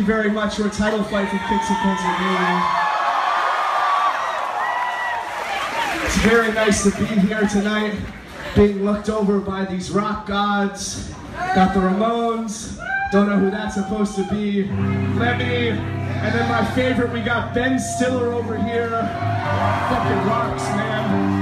You very much. Your title fight from Pixie, Pennsylvania. It's very nice to be here tonight, being looked over by these rock gods. Got the Ramones, don't know who that's supposed to be. Lemmy, and then my favorite, we got Ben Stiller over here. Fucking rocks, man.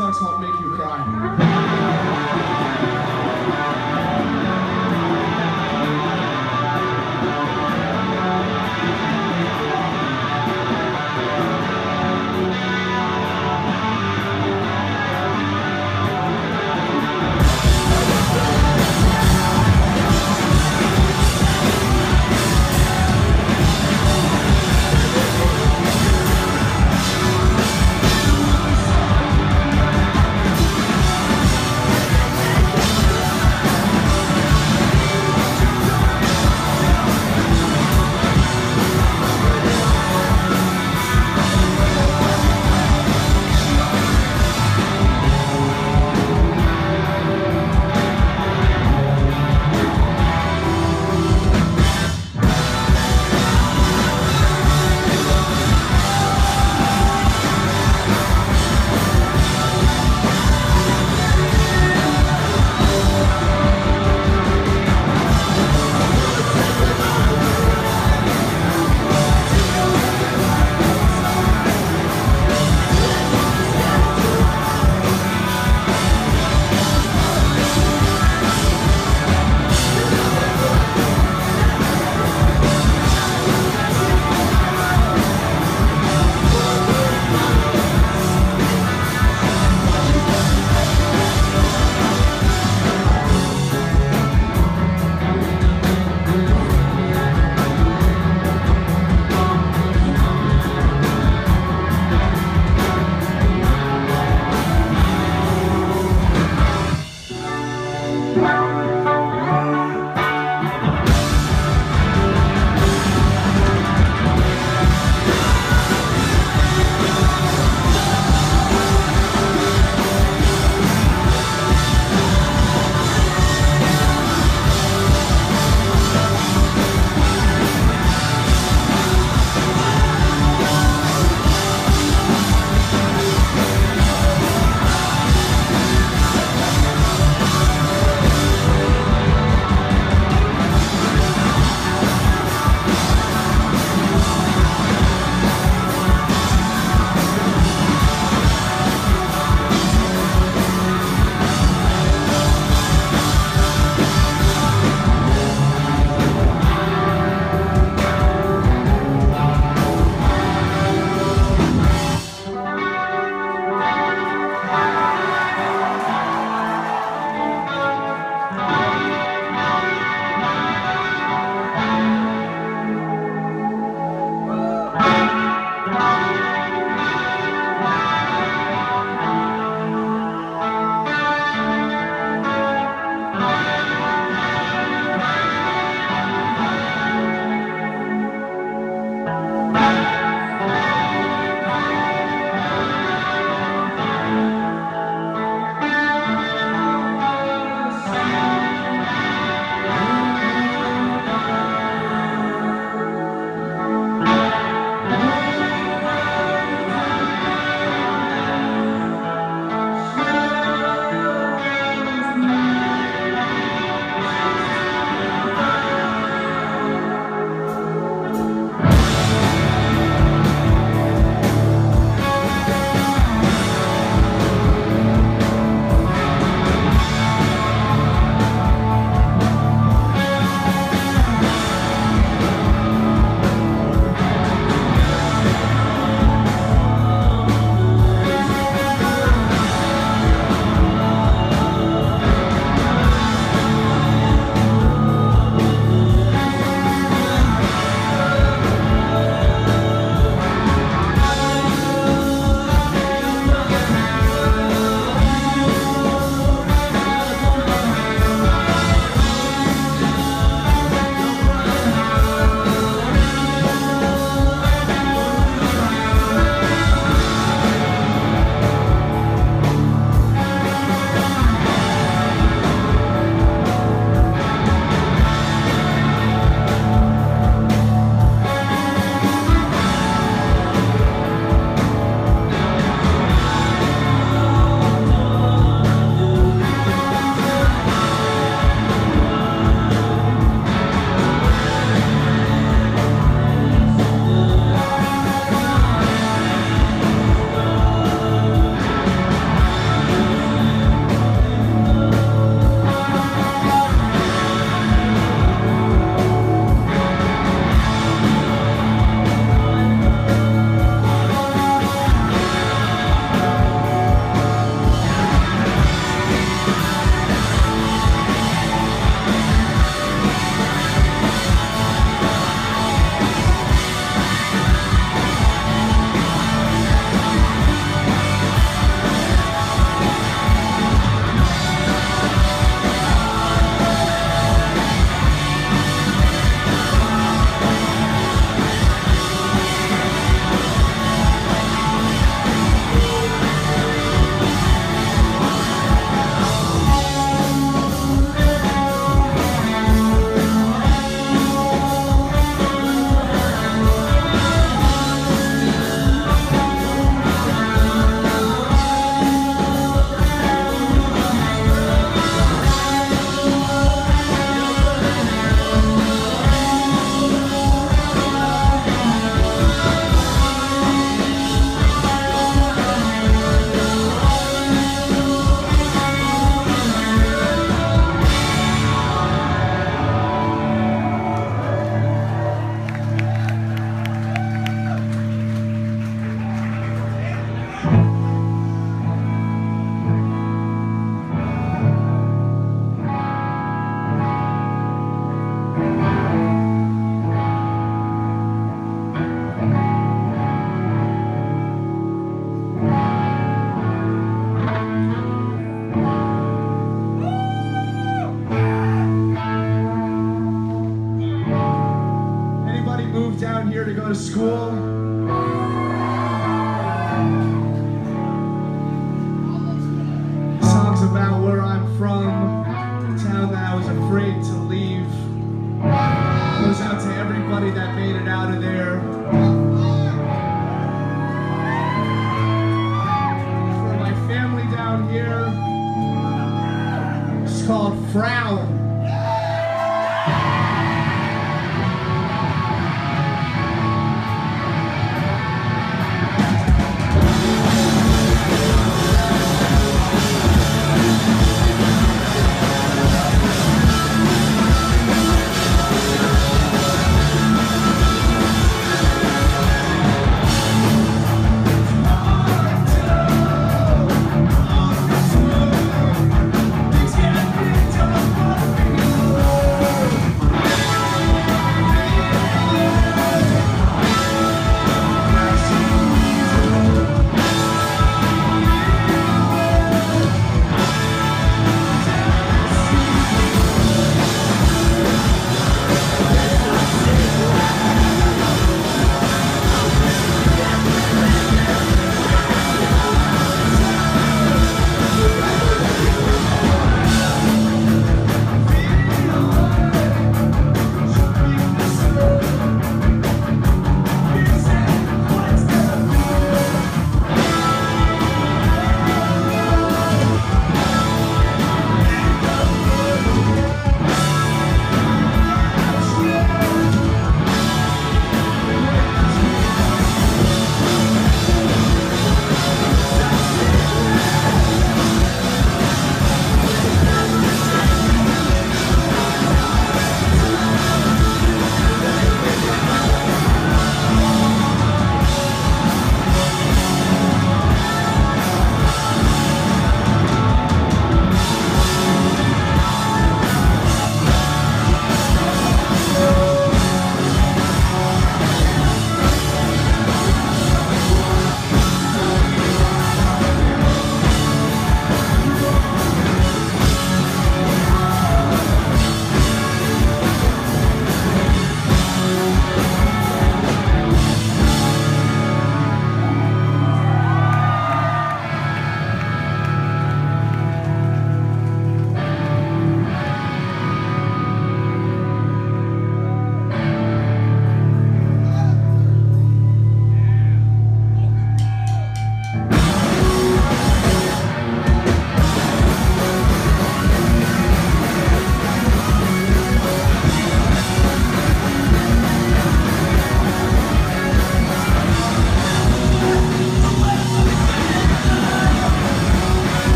sex won't make you cry.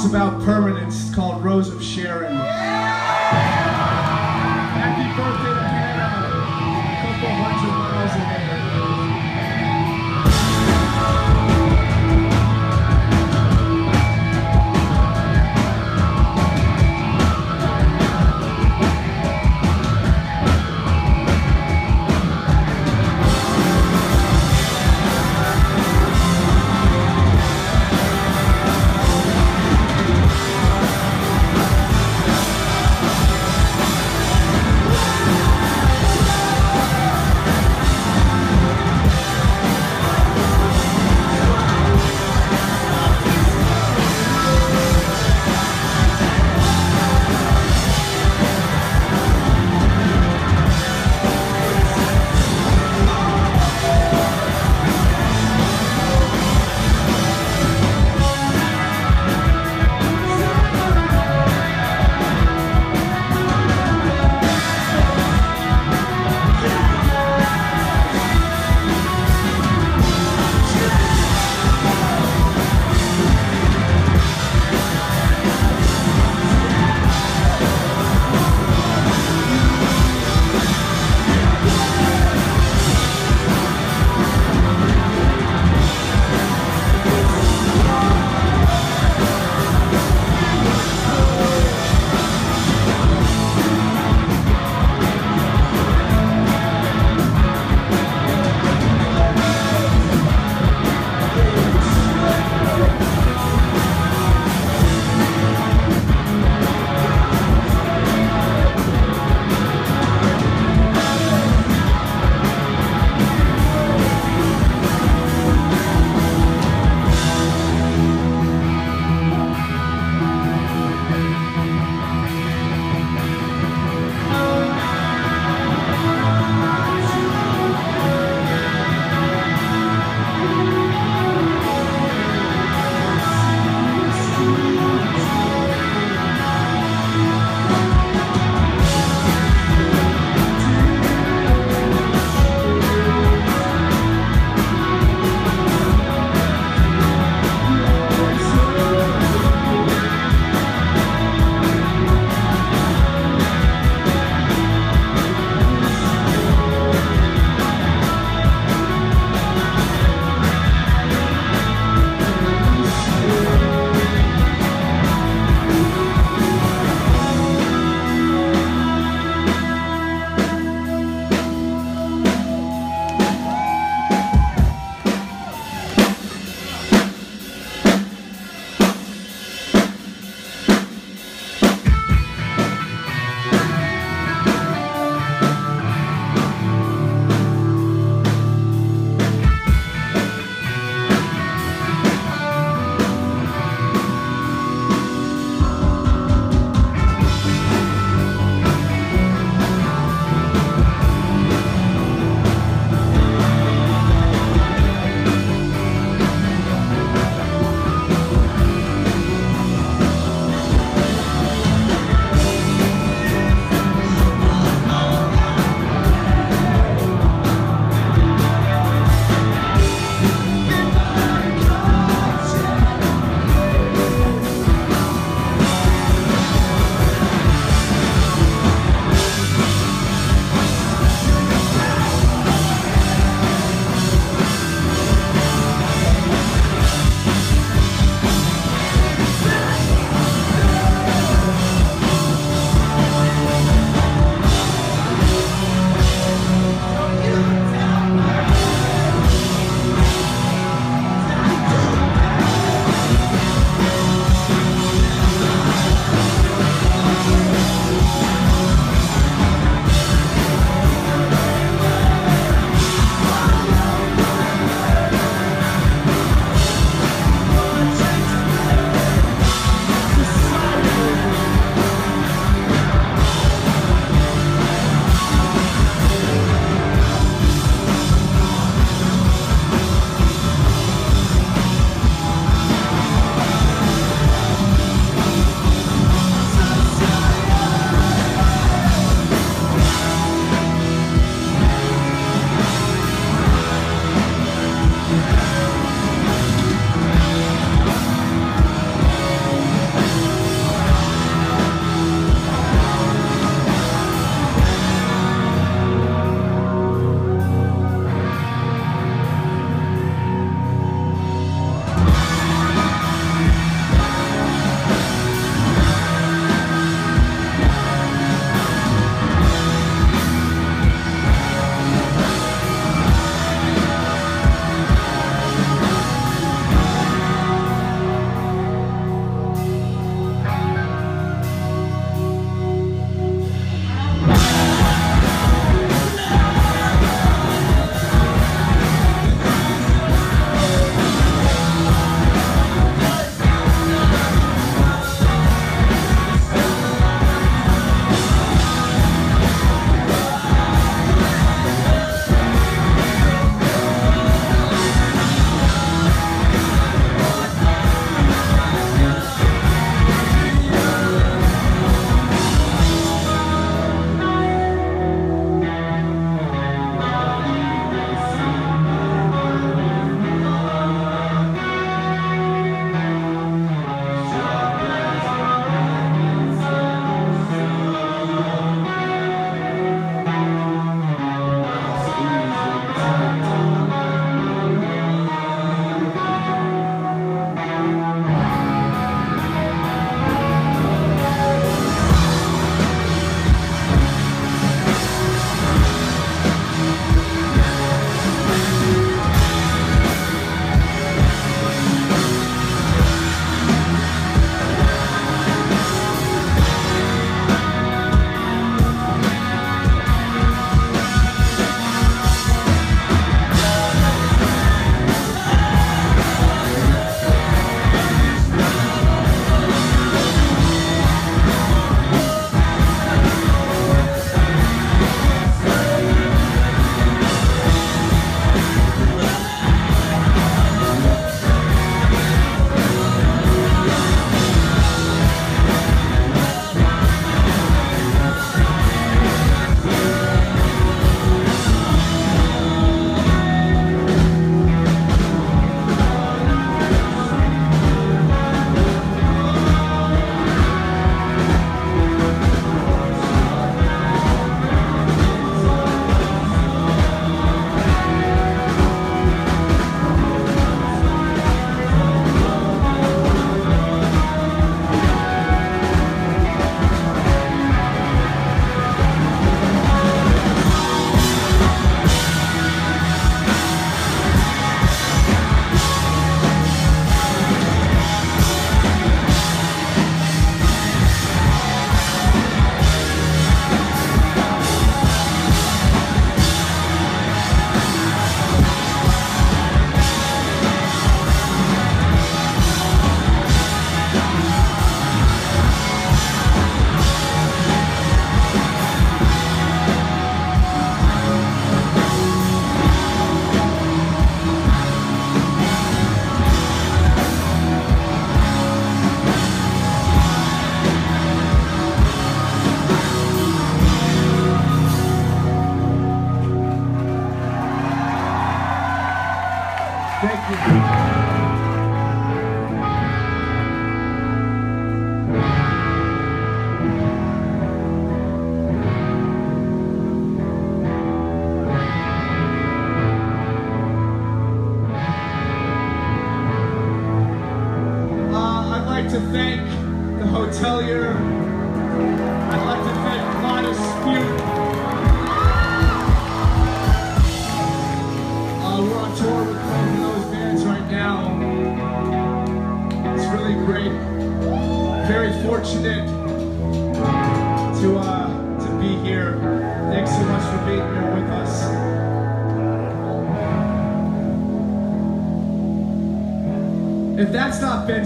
Song's about permanence.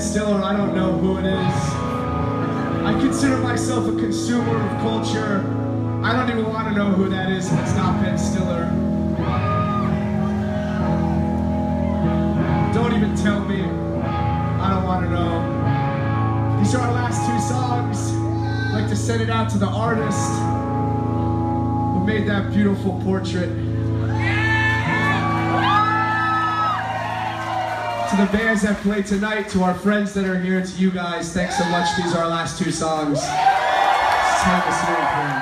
Stiller, I don't know who it is. I consider myself a consumer of culture. I don't even want to know who that is if it's not Ben Stiller. Don't even tell me. I don't want to know. These are our last two songs. I'd like to send it out to the artist who made that beautiful portrait. To the bands that play tonight, to our friends that are here, to you guys, thanks so much. These are our last two songs. Is Hank Assyrian.